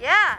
Yeah.